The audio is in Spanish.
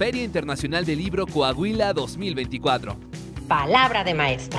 Feria Internacional del Libro Coahuila 2024. Palabra de maestro.